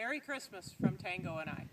Merry Christmas from Tango and I.